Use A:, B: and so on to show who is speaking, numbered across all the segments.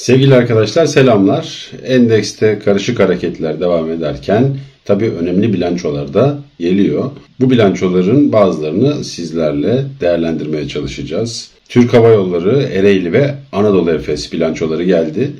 A: Sevgili arkadaşlar selamlar. Endekste karışık hareketler devam ederken tabi önemli bilançolar da geliyor. Bu bilançoların bazılarını sizlerle değerlendirmeye çalışacağız. Türk Hava Yolları, Ereğli ve Anadolu Efes bilançoları geldi.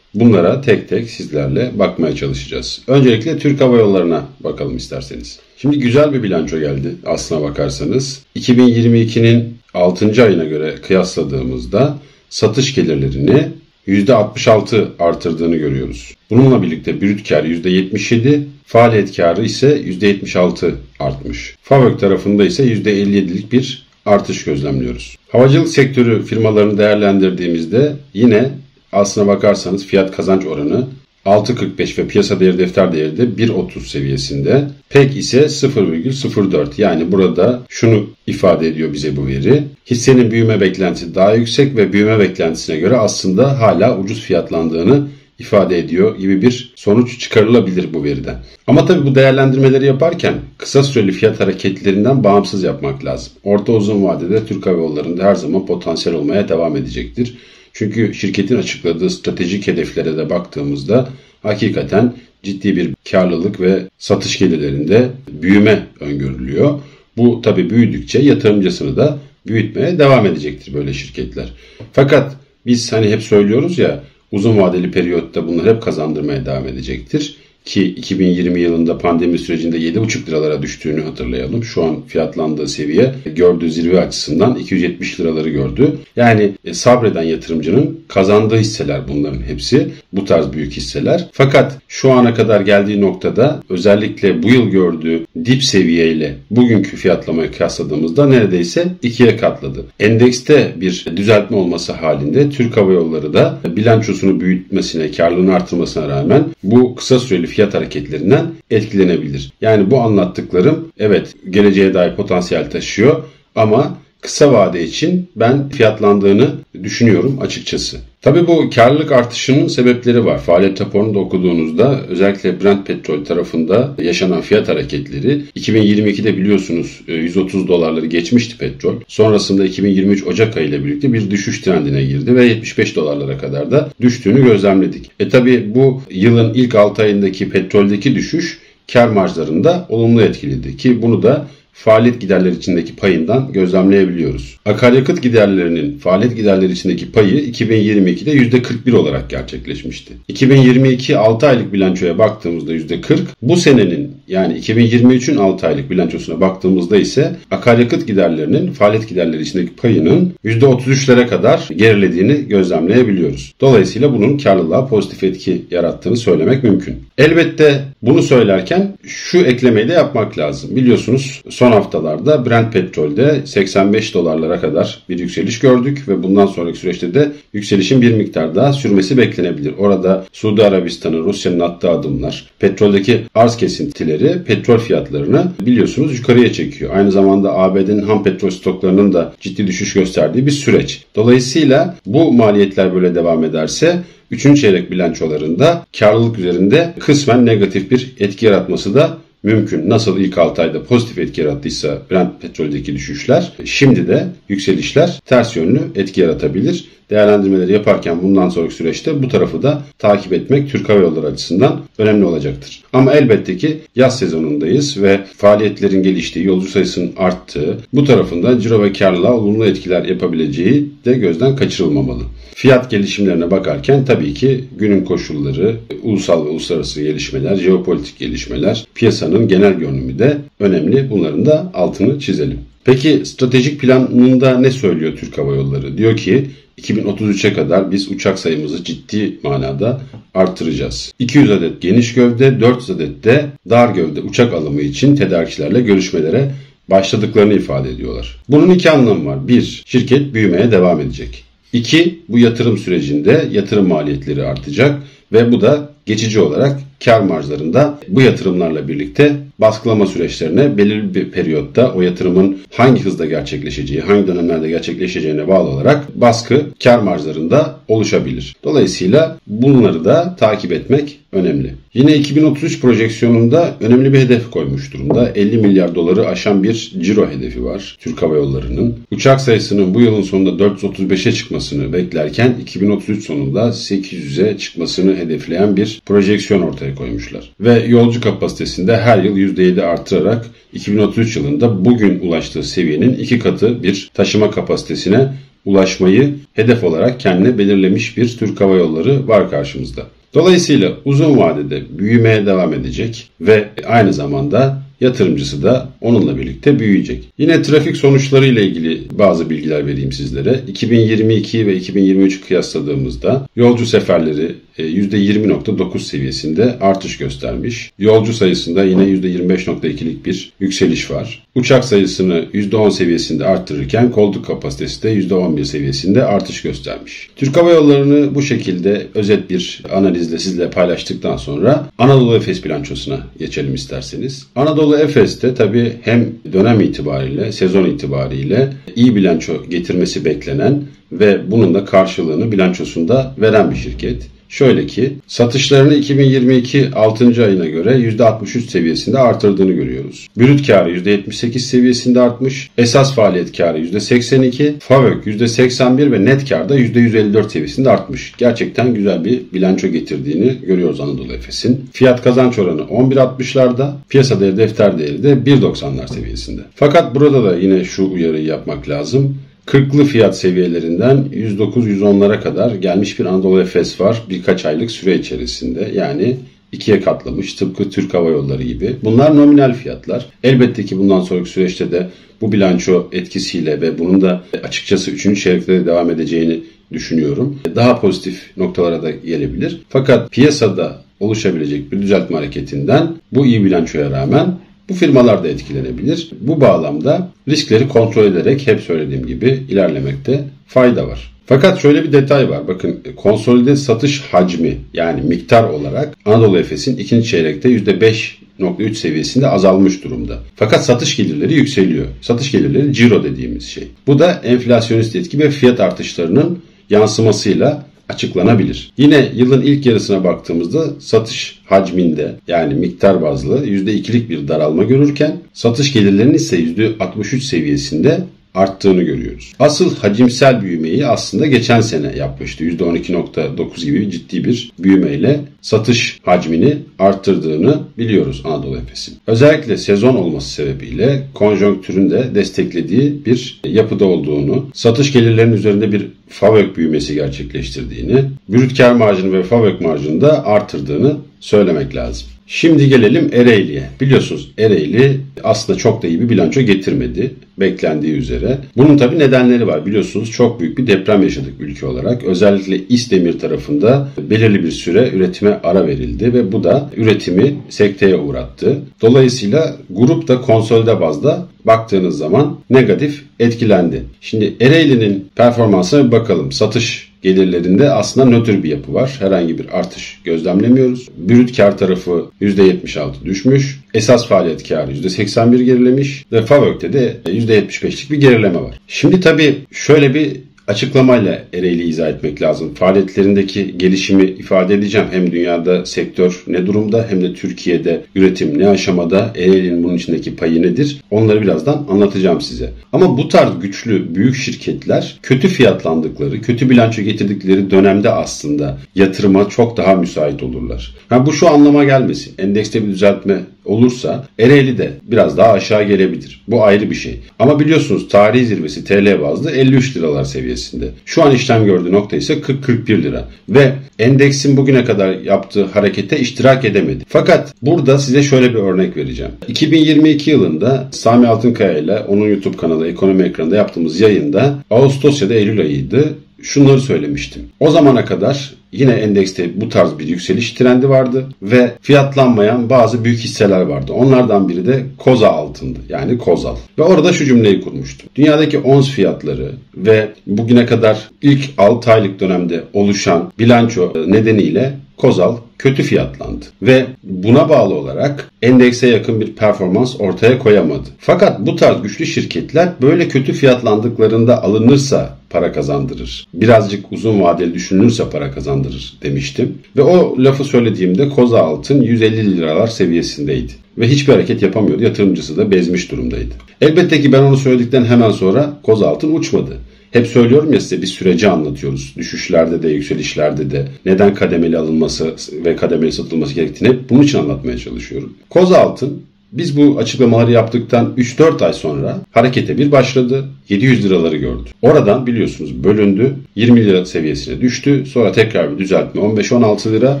A: Bunlara tek tek sizlerle bakmaya çalışacağız. Öncelikle Türk Hava Yolları'na bakalım isterseniz. Şimdi güzel bir bilanço geldi aslına bakarsanız. 2022'nin 6. ayına göre kıyasladığımızda satış gelirlerini %66 artırdığını görüyoruz. Bununla birlikte brüt kar %77, faaliyet karı ise %76 artmış. FAVÖK tarafında ise %57'lik bir artış gözlemliyoruz. Havacılık sektörü firmalarını değerlendirdiğimizde yine aslına bakarsanız fiyat kazanç oranı 6.45 ve piyasa değeri defter değeri de 1.30 seviyesinde. PEK ise 0,04 yani burada şunu ifade ediyor bize bu veri. Hissenin büyüme beklentisi daha yüksek ve büyüme beklentisine göre aslında hala ucuz fiyatlandığını ifade ediyor gibi bir sonuç çıkarılabilir bu veriden. Ama tabi bu değerlendirmeleri yaparken kısa süreli fiyat hareketlerinden bağımsız yapmak lazım. Orta uzun vadede Türk Hava Yolları'nda her zaman potansiyel olmaya devam edecektir. Çünkü şirketin açıkladığı stratejik hedeflere de baktığımızda hakikaten ciddi bir karlılık ve satış gelirlerinde büyüme öngörülüyor. Bu tabi büyüdükçe yatırımcısını da büyütmeye devam edecektir böyle şirketler. Fakat biz hani hep söylüyoruz ya uzun vadeli periyotta bunlar hep kazandırmaya devam edecektir ki 2020 yılında pandemi sürecinde 7,5 liralara düştüğünü hatırlayalım. Şu an fiyatlandığı seviye gördüğü zirve açısından 270 liraları gördü. Yani e, sabreden yatırımcının kazandığı hisseler bunların hepsi. Bu tarz büyük hisseler. Fakat şu ana kadar geldiği noktada özellikle bu yıl gördüğü dip seviyeyle bugünkü fiyatlamayı kıyasladığımızda neredeyse ikiye katladı. Endekste bir düzeltme olması halinde Türk Hava Yolları da bilançosunu büyütmesine, karlılığını artırmasına rağmen bu kısa süreli fiyat hareketlerinden etkilenebilir. Yani bu anlattıklarım evet geleceğe dair potansiyel taşıyor ama kısa vade için ben fiyatlandığını düşünüyorum açıkçası. Tabi bu karlılık artışının sebepleri var. Faaliyet raporunu da okuduğunuzda özellikle Brent petrol tarafında yaşanan fiyat hareketleri 2022'de biliyorsunuz 130 e, dolarları geçmişti petrol. Sonrasında 2023 Ocak ayı ile birlikte bir düşüş trendine girdi ve 75 dolarlara kadar da düştüğünü gözlemledik. E tabi bu yılın ilk 6 ayındaki petroldeki düşüş kar marjlarında olumlu etkiledi ki bunu da faaliyet giderleri içindeki payından gözlemleyebiliyoruz. Akaryakıt giderlerinin faaliyet giderleri içindeki payı 2022'de %41 olarak gerçekleşmişti. 2022 6 aylık bilançoya baktığımızda %40, bu senenin yani 2023'ün 6 aylık bilançosuna baktığımızda ise akaryakıt giderlerinin faaliyet giderleri içindeki payının %33'lere kadar gerilediğini gözlemleyebiliyoruz. Dolayısıyla bunun karlılığa pozitif etki yarattığını söylemek mümkün. Elbette bunu söylerken şu eklemeyi de yapmak lazım. Biliyorsunuz son haftalarda Brent petrolde 85 dolarlara kadar bir yükseliş gördük ve bundan sonraki süreçte de yükselişin bir miktar daha sürmesi beklenebilir. Orada Suudi Arabistan'ın, Rusya'nın attığı adımlar, petroldeki arz kesintileri petrol fiyatlarını biliyorsunuz yukarıya çekiyor. Aynı zamanda ABD'nin ham petrol stoklarının da ciddi düşüş gösterdiği bir süreç. Dolayısıyla bu maliyetler böyle devam ederse 3. çeyrek bilançolarında karlılık üzerinde kısmen negatif bir etki yaratması da mümkün. Nasıl ilk 6 ayda pozitif etki yarattıysa Brent petroldeki düşüşler, şimdi de yükselişler ters yönlü etki yaratabilir. Değerlendirmeleri yaparken bundan sonraki süreçte bu tarafı da takip etmek Türk Hava Yolları açısından önemli olacaktır. Ama elbette ki yaz sezonundayız ve faaliyetlerin geliştiği, yolcu sayısının arttığı, bu tarafında ciro ve karlılığa olumlu etkiler yapabileceği de gözden kaçırılmamalı. Fiyat gelişimlerine bakarken tabii ki günün koşulları, ulusal ve uluslararası gelişmeler, jeopolitik gelişmeler, piyasanın genel görünümü de önemli. Bunların da altını çizelim. Peki stratejik planında ne söylüyor Türk Hava Yolları? Diyor ki 2033'e kadar biz uçak sayımızı ciddi manada artıracağız. 200 adet geniş gövde, 400 adet de dar gövde uçak alımı için tedarikçilerle görüşmelere başladıklarını ifade ediyorlar. Bunun iki anlamı var. Bir, şirket büyümeye devam edecek. İki, bu yatırım sürecinde yatırım maliyetleri artacak ve bu da geçici olarak kar marjlarında bu yatırımlarla birlikte baskılama süreçlerine belirli bir periyotta o yatırımın hangi hızda gerçekleşeceği, hangi dönemlerde gerçekleşeceğine bağlı olarak baskı kar marjlarında oluşabilir. Dolayısıyla bunları da takip etmek önemli. Yine 2033 projeksiyonunda önemli bir hedef koymuş durumda. 50 milyar doları aşan bir ciro hedefi var Türk Hava Yolları'nın. Uçak sayısının bu yılın sonunda 435'e çıkmasını beklerken 2033 sonunda 800'e çıkmasını hedefleyen bir projeksiyon ortaya koymuşlar. Ve yolcu kapasitesinde her yıl %7 artırarak 2033 yılında bugün ulaştığı seviyenin iki katı bir taşıma kapasitesine ulaşmayı hedef olarak kendine belirlemiş bir Türk Hava Yolları var karşımızda. Dolayısıyla uzun vadede büyümeye devam edecek ve aynı zamanda yatırımcısı da onunla birlikte büyüyecek. Yine trafik sonuçları ile ilgili bazı bilgiler vereyim sizlere. 2022 ve 2023 kıyasladığımızda yolcu seferleri %20.9 e, seviyesinde artış göstermiş. Yolcu sayısında yine %25.2'lik bir yükseliş var. Uçak sayısını %10 seviyesinde arttırırken koltuk kapasitesi de %11 seviyesinde artış göstermiş. Türk Hava Yolları'nı bu şekilde özet bir analizle sizle paylaştıktan sonra Anadolu Efes bilançosuna geçelim isterseniz. Anadolu Efes'te tabi hem dönem itibariyle, sezon itibariyle iyi bilanço getirmesi beklenen ve bunun da karşılığını bilançosunda veren bir şirket. Şöyle ki satışlarını 2022 6. ayına göre %63 seviyesinde artırdığını görüyoruz. Brüt karı %78 seviyesinde artmış. Esas faaliyet karı %82, FAVÖK %81 ve net kar da %154 seviyesinde artmış. Gerçekten güzel bir bilanço getirdiğini görüyoruz Anadolu Efes'in. Fiyat kazanç oranı 11.60'larda, piyasa değeri defter değeri de 1.90'lar seviyesinde. Fakat burada da yine şu uyarıyı yapmak lazım. 40'lı fiyat seviyelerinden 109-110'lara kadar gelmiş bir Anadolu Efes var birkaç aylık süre içerisinde. Yani ikiye katlamış tıpkı Türk Hava Yolları gibi. Bunlar nominal fiyatlar. Elbette ki bundan sonraki süreçte de bu bilanço etkisiyle ve bunun da açıkçası 3. çeyrekte de devam edeceğini düşünüyorum. Daha pozitif noktalara da gelebilir. Fakat piyasada oluşabilecek bir düzeltme hareketinden bu iyi bilançoya rağmen bu firmalar da etkilenebilir. Bu bağlamda riskleri kontrol ederek hep söylediğim gibi ilerlemekte fayda var. Fakat şöyle bir detay var. Bakın konsolide satış hacmi yani miktar olarak Anadolu Efes'in ikinci çeyrekte %5.3 seviyesinde azalmış durumda. Fakat satış gelirleri yükseliyor. Satış gelirleri ciro dediğimiz şey. Bu da enflasyonist etki ve fiyat artışlarının yansımasıyla açıklanabilir. Yine yılın ilk yarısına baktığımızda satış hacminde yani miktar bazlı %2'lik bir daralma görürken satış gelirlerinin ise %63 seviyesinde arttığını görüyoruz. Asıl hacimsel büyümeyi aslında geçen sene yapmıştı. %12.9 gibi ciddi bir büyümeyle satış hacmini arttırdığını biliyoruz Anadolu Efes'in. Özellikle sezon olması sebebiyle konjonktürün de desteklediği bir yapıda olduğunu, satış gelirlerinin üzerinde bir FAVÖK büyümesi gerçekleştirdiğini, brüt kar marjını ve FAVÖK marjını da artırdığını söylemek lazım. Şimdi gelelim Ereğli'ye. Biliyorsunuz Ereğli aslında çok da iyi bir bilanço getirmedi beklendiği üzere. Bunun tabi nedenleri var. Biliyorsunuz çok büyük bir deprem yaşadık ülke olarak. Özellikle İsdemir tarafında belirli bir süre üretime ara verildi ve bu da üretimi sekteye uğrattı. Dolayısıyla grup da konsolide bazda baktığınız zaman negatif etkilendi. Şimdi Ereğli'nin performansına bir bakalım. Satış gelirlerinde aslında nötr bir yapı var. Herhangi bir artış gözlemlemiyoruz. Brüt kar tarafı %76 düşmüş. Esas faaliyet karı %81 gerilemiş ve FAVÖK'te de %75'lik bir gerileme var. Şimdi tabii şöyle bir açıklamayla Ereğli izah etmek lazım. Faaliyetlerindeki gelişimi ifade edeceğim. Hem dünyada sektör ne durumda hem de Türkiye'de üretim ne aşamada, Ereğli'nin bunun içindeki payı nedir? Onları birazdan anlatacağım size. Ama bu tarz güçlü büyük şirketler kötü fiyatlandıkları, kötü bilanço getirdikleri dönemde aslında yatırıma çok daha müsait olurlar. Yani bu şu anlama gelmesin. Endekste bir düzeltme olursa Ereğli de biraz daha aşağı gelebilir. Bu ayrı bir şey. Ama biliyorsunuz tarihi zirvesi TL bazlı 53 liralar seviyesinde. Şu an işlem gördüğü nokta ise 40-41 lira. Ve endeksin bugüne kadar yaptığı harekete iştirak edemedi. Fakat burada size şöyle bir örnek vereceğim. 2022 yılında Sami Altınkaya ile onun YouTube kanalı Ekonomi Ekranı'nda yaptığımız yayında Ağustos ya da Eylül ayıydı şunları söylemiştim. O zamana kadar yine endekste bu tarz bir yükseliş trendi vardı ve fiyatlanmayan bazı büyük hisseler vardı. Onlardan biri de Koza altındı. Yani Kozal. Ve orada şu cümleyi kurmuştum. Dünyadaki ons fiyatları ve bugüne kadar ilk 6 aylık dönemde oluşan bilanço nedeniyle Kozal kötü fiyatlandı ve buna bağlı olarak endekse yakın bir performans ortaya koyamadı. Fakat bu tarz güçlü şirketler böyle kötü fiyatlandıklarında alınırsa para kazandırır. Birazcık uzun vadeli düşünülürse para kazandırır demiştim. Ve o lafı söylediğimde Koza Altın 150 liralar seviyesindeydi. Ve hiçbir hareket yapamıyordu. Yatırımcısı da bezmiş durumdaydı. Elbette ki ben onu söyledikten hemen sonra Koza Altın uçmadı. Hep söylüyorum ya size bir süreci anlatıyoruz. Düşüşlerde de, yükselişlerde de neden kademeli alınması ve kademeli satılması gerektiğini hep bunun için anlatmaya çalışıyorum. Koz altın biz bu açıklamaları yaptıktan 3-4 ay sonra harekete bir başladı. 700 liraları gördü. Oradan biliyorsunuz bölündü. 20 lira seviyesine düştü. Sonra tekrar bir düzeltme 15-16 lira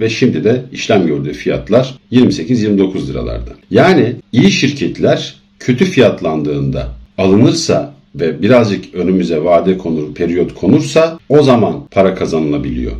A: ve şimdi de işlem gördüğü fiyatlar 28-29 liralarda. Yani iyi şirketler kötü fiyatlandığında alınırsa ve birazcık önümüze vade konur, periyot konursa o zaman para kazanılabiliyor.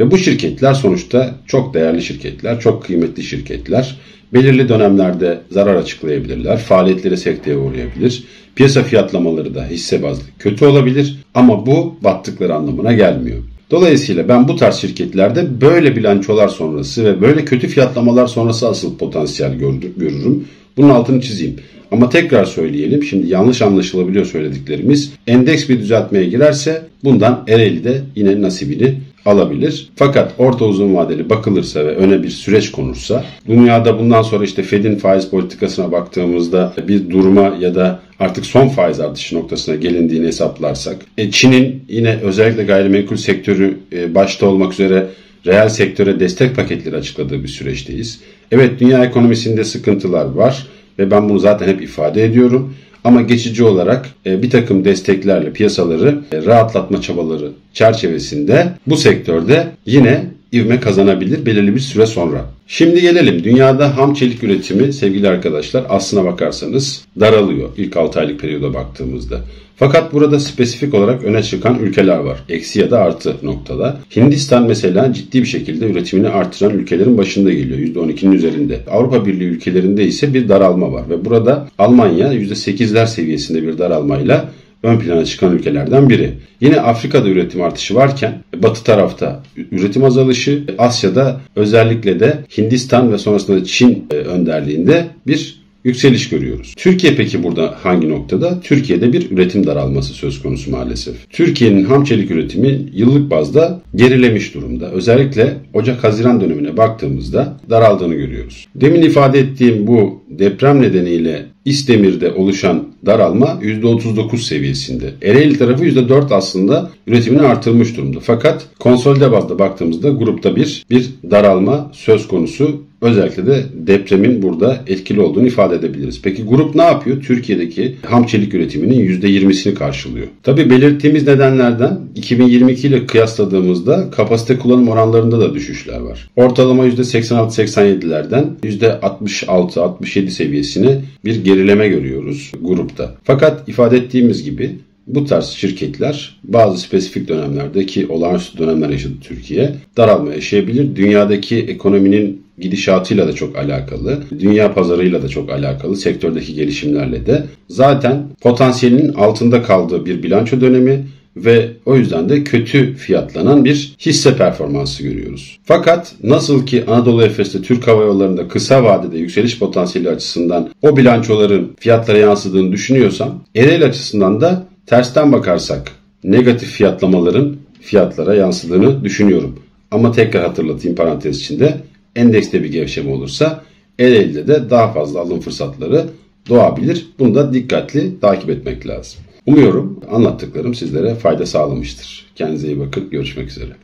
A: Ve bu şirketler sonuçta çok değerli şirketler, çok kıymetli şirketler. Belirli dönemlerde zarar açıklayabilirler, faaliyetleri sekteye uğrayabilir. Piyasa fiyatlamaları da hisse bazlı kötü olabilir ama bu battıkları anlamına gelmiyor. Dolayısıyla ben bu tarz şirketlerde böyle bilançolar sonrası ve böyle kötü fiyatlamalar sonrası asıl potansiyel görürüm. Bunun altını çizeyim. Ama tekrar söyleyelim şimdi yanlış anlaşılabiliyor söylediklerimiz. Endeks bir düzeltmeye girerse bundan Ereğli de yine nasibini alabilir. Fakat orta uzun vadeli bakılırsa ve öne bir süreç konursa dünyada bundan sonra işte Fed'in faiz politikasına baktığımızda bir duruma ya da artık son faiz artışı noktasına gelindiğini hesaplarsak e, Çin'in yine özellikle gayrimenkul sektörü e, başta olmak üzere reel sektöre destek paketleri açıkladığı bir süreçteyiz. Evet dünya ekonomisinde sıkıntılar var ve ben bunu zaten hep ifade ediyorum. Ama geçici olarak e, bir takım desteklerle piyasaları e, rahatlatma çabaları çerçevesinde bu sektörde yine ivme kazanabilir belirli bir süre sonra. Şimdi gelelim dünyada ham çelik üretimi sevgili arkadaşlar aslına bakarsanız daralıyor ilk 6 aylık periyoda baktığımızda. Fakat burada spesifik olarak öne çıkan ülkeler var. Eksi ya da artı noktada. Hindistan mesela ciddi bir şekilde üretimini artıran ülkelerin başında geliyor. %12'nin üzerinde. Avrupa Birliği ülkelerinde ise bir daralma var. Ve burada Almanya %8'ler seviyesinde bir daralmayla ön plana çıkan ülkelerden biri. Yine Afrika'da üretim artışı varken batı tarafta üretim azalışı, Asya'da özellikle de Hindistan ve sonrasında Çin e, önderliğinde bir yükseliş görüyoruz. Türkiye peki burada hangi noktada? Türkiye'de bir üretim daralması söz konusu maalesef. Türkiye'nin ham çelik üretimi yıllık bazda gerilemiş durumda. Özellikle Ocak-Haziran dönemine baktığımızda daraldığını görüyoruz. Demin ifade ettiğim bu deprem nedeniyle İstemir'de oluşan daralma %39 seviyesinde. Ereğli tarafı %4 aslında üretimini artırmış durumda. Fakat konsolide bazda baktığımızda grupta bir bir daralma söz konusu. Özellikle de depremin burada etkili olduğunu ifade edebiliriz. Peki grup ne yapıyor? Türkiye'deki ham çelik üretiminin %20'sini karşılıyor. Tabi belirttiğimiz nedenlerden 2022 ile kıyasladığımızda kapasite kullanım oranlarında da düşüşler var. Ortalama %86-87'lerden %66-67 seviyesini bir gerileme görüyoruz grupta. Fakat ifade ettiğimiz gibi bu tarz şirketler bazı spesifik dönemlerdeki olağanüstü dönemler yaşadı Türkiye. Daralma yaşayabilir. Dünyadaki ekonominin gidişatıyla da çok alakalı, dünya pazarıyla da çok alakalı, sektördeki gelişimlerle de zaten potansiyelinin altında kaldığı bir bilanço dönemi ve o yüzden de kötü fiyatlanan bir hisse performansı görüyoruz. Fakat nasıl ki Anadolu Efes'te Türk Hava Yolları'nda kısa vadede yükseliş potansiyeli açısından o bilançoların fiyatlara yansıdığını düşünüyorsam Ereğli açısından da tersten bakarsak negatif fiyatlamaların fiyatlara yansıdığını düşünüyorum. Ama tekrar hatırlatayım parantez içinde endekste bir gevşeme olursa Ereğli'de de daha fazla alım fırsatları doğabilir. Bunu da dikkatli takip etmek lazım. Umuyorum anlattıklarım sizlere fayda sağlamıştır. Kendinize iyi bakın. Görüşmek üzere.